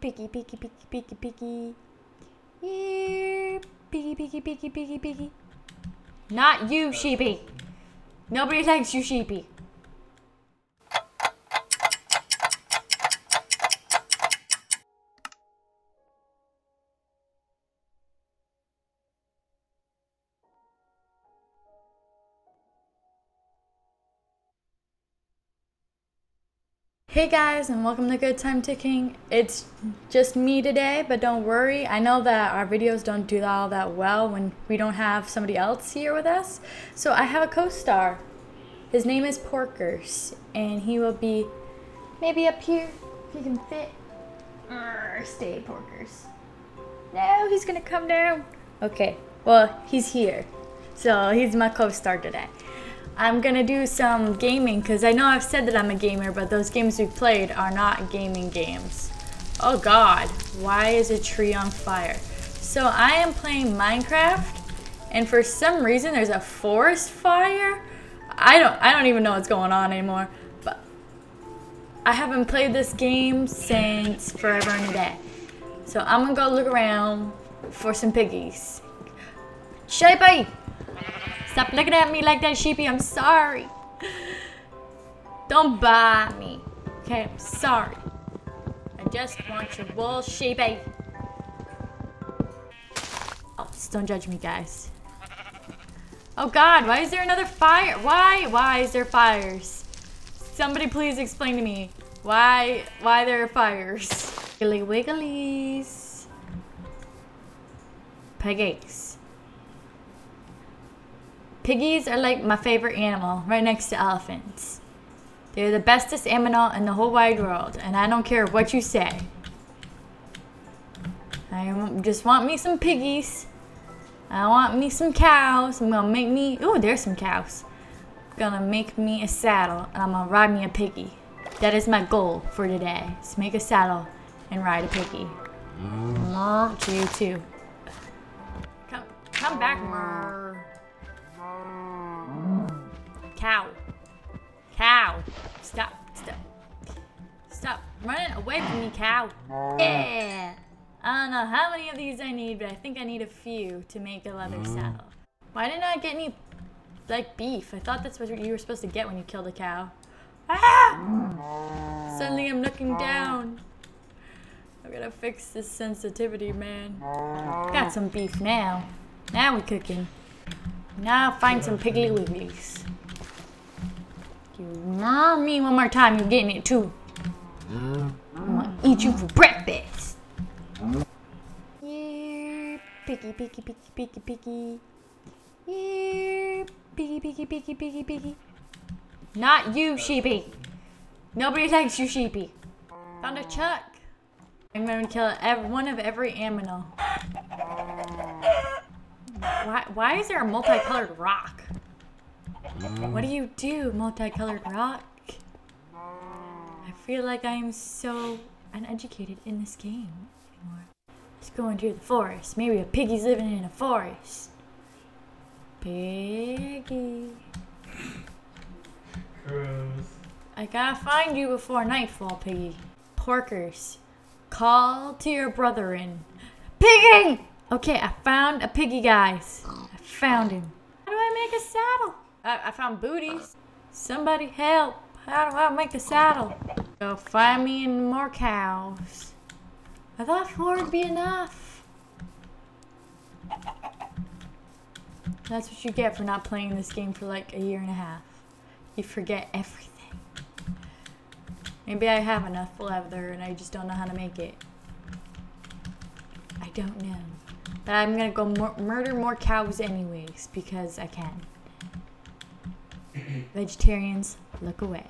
piggy, piggy, piggy, piggy, piggy. Here, piggy, piggy, piggy, piggy, piggy. Not you, sheepy. Nobody likes you, sheepy. Hey guys, and welcome to Good Time Ticking. It's just me today, but don't worry. I know that our videos don't do all that well when we don't have somebody else here with us. So I have a co-star. His name is Porkers, and he will be maybe up here if he can fit. Urgh, stay, Porkers. No, he's gonna come down. Okay, well, he's here. So he's my co-star today. I'm gonna do some gaming because I know I've said that I'm a gamer, but those games we've played are not gaming games. Oh god, why is a tree on fire? So I am playing Minecraft, and for some reason there's a forest fire. I don't, I don't even know what's going on anymore. But I haven't played this game since forever and a day. So I'm gonna go look around for some piggies. Sheepy! Stop looking at me like that, sheepy. I'm sorry. Don't buy me. Okay, I'm sorry. I just want your wool, sheepy. Oh, just don't judge me, guys. Oh God, why is there another fire? Why? Why is there fires? Somebody please explain to me why why there are fires. Wiggly wigglies. Piggies. Piggies are like my favorite animal, right next to elephants. They're the bestest animal in the whole wide world, and I don't care what you say. I just want me some piggies. I want me some cows. I'm gonna make me, oh, there's some cows. gonna make me a saddle, and I'm gonna ride me a piggy. That is my goal for today, is make a saddle and ride a piggy. Mm. To you too. Come, come back, Murr. Cow. Cow. Stop. Stop. Stop running away from me, cow. Yeah. I don't know how many of these I need, but I think I need a few to make a leather saddle. Why didn't I get any, like, beef? I thought that's what you were supposed to get when you killed a cow. Ah! Suddenly I'm looking down. I gotta fix this sensitivity, man. Got some beef now. Now we're cooking. Now find some Piggly Wigglies. You murr me one more time, you're getting it too. Mm-hmm. I'm gonna eat you for breakfast. Mm-hmm. Yeah, piggy, piggy, piggy, piggy, piggy. Yeah, piggy, piggy, piggy, piggy, piggy. Not you, sheepy. Nobody likes you, sheepy. Found a chuck. I'm gonna kill every, one of every animal. Why, why is there a multicolored rock? Mm. What do you do, multicolored rock? I feel like I'm so uneducated in this game anymore. Let's go into the forest. Maybe a piggy's living in a forest. Piggy. Gross. I gotta find you before nightfall, Piggy. Porkers, call to your brethren. Piggy! Okay, I found a piggy, guys. I found him. How do I make a saddle? I, I found booties. Somebody help. How do I make a saddle? Go find me more cows. I thought four would be enough. That's what you get for not playing this game for like a year and a half. You forget everything. Maybe I have enough leather and I just don't know how to make it. I don't know. But I'm gonna go mur murder more cows anyways because I can. Vegetarians, look away.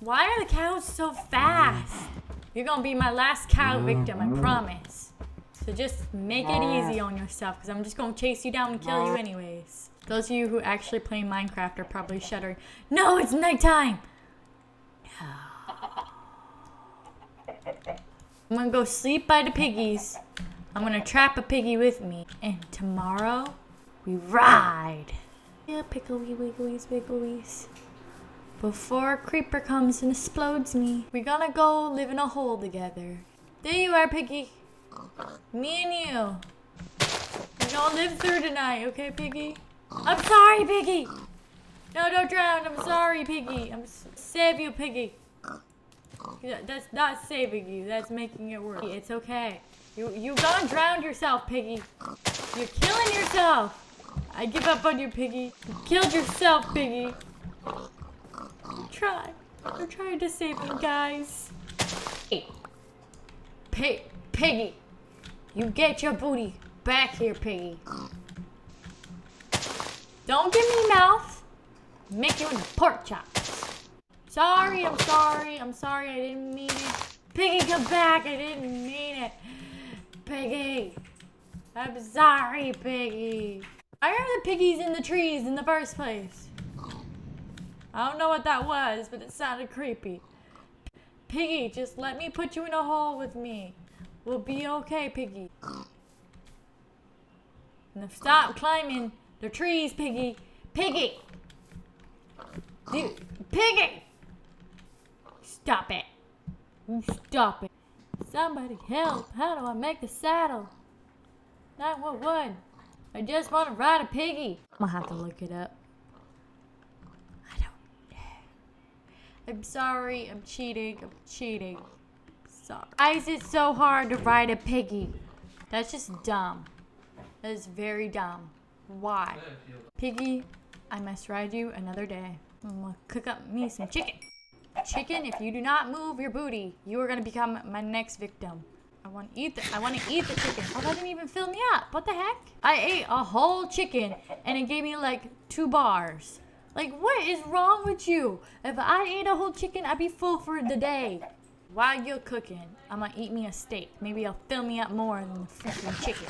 Why are the cows so fast? You're gonna be my last cow victim, I promise. So just make it easy on yourself because I'm just gonna chase you down and kill you anyways. Those of you who actually play Minecraft are probably shuddering. No, it's nighttime! I'm gonna go sleep by the piggies. I'm gonna trap a piggy with me. And tomorrow, we ride. Yeah, pickly wigglies, wigglies. Before a creeper comes and explodes me, we're gonna go live in a hole together. There you are, Piggy. Me and you. We're gonna live through tonight, okay, Piggy? I'm sorry, Piggy. No, don't drown. I'm sorry, Piggy. I'm save you, Piggy. That's not saving you. That's making it worse. It's okay. You you gonna drown yourself, Piggy. You're killing yourself. I give up on you, Piggy. You killed yourself, Piggy. Try. We're trying to save you guys. Hey. Pig, Piggy. You get your booty back here, Piggy. Don't give me mouth. Make you into pork chops. Sorry, I'm sorry. I'm sorry. I didn't mean it. Piggy, come back. I didn't mean it. Piggy. I'm sorry, Piggy. Why are the piggies in the trees in the first place? I don't know what that was, but it sounded creepy. Piggy, just let me put you in a hole with me. We'll be okay, Piggy. Stop climbing the trees, Piggy. Piggy! Dude, Piggy! Stop it. Stop it. Somebody help. How do I make the saddle? 911. I just want to ride a piggy. I'm gonna have to look it up. I don't know. I'm sorry. I'm cheating. I'm cheating. Sorry. Why is it so hard to ride a piggy? That's just dumb. That is very dumb. Why? Piggy, I must ride you another day. I'm gonna cook up me some chicken. Chicken, if you do not move your booty, you are gonna become my next victim. I want to eat the I want to eat the chicken. Oh, that didn't even fill me up. What the heck? I ate a whole chicken and it gave me like two bars. Like, what is wrong with you? If I ate a whole chicken, I'd be full for the day. While you're cooking, I'm gonna eat me a steak. Maybe it'll fill me up more than the freaking chicken.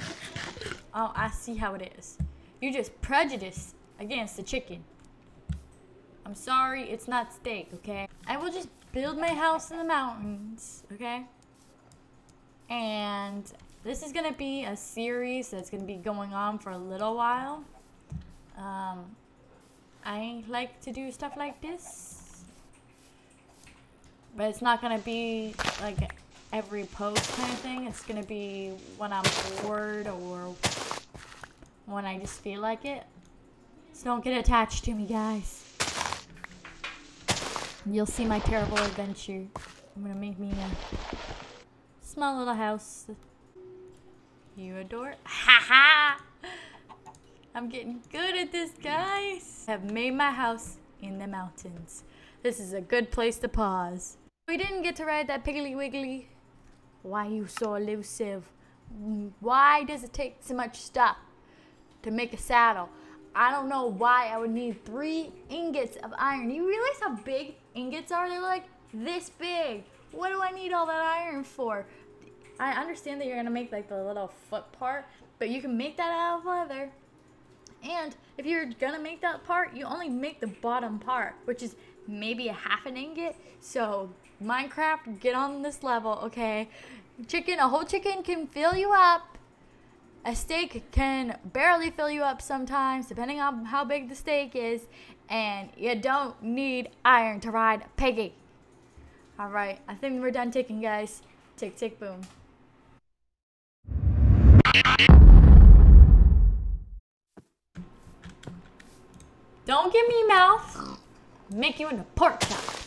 Oh, I see how it is. You're just prejudice against the chicken. I'm sorry, it's not steak, okay? I will just build my house in the mountains, okay? And this is going to be a series that's going to be going on for a little while. Um, I like to do stuff like this, but it's not going to be like every post kind of thing. It's going to be when I'm bored or when I just feel like it. So don't get attached to me, guys. You'll see my terrible adventure. I'm going to make me a small little house. You adore. Ha ha! I'm getting good at this, guys. I have made my house in the mountains. This is a good place to pause. We didn't get to ride that Piggly Wiggly. Why you so elusive? Why does it take so much stuff to make a saddle? I don't know why I would need three ingots of iron. You realize how big ingots are? They're like this big. What do I need all that iron for? I understand that you're gonna make like the little foot part, but you can make that out of leather. And if you're gonna make that part, you only make the bottom part, which is maybe a half an ingot. So Minecraft, get on this level, okay? Chicken, a whole chicken can fill you up. A steak can barely fill you up sometimes, depending on how big the steak is. And you don't need iron to ride a piggy. Alright, I think we're done ticking, guys. Tick, tick, boom. Don't give me mouth. Make you into pork chop.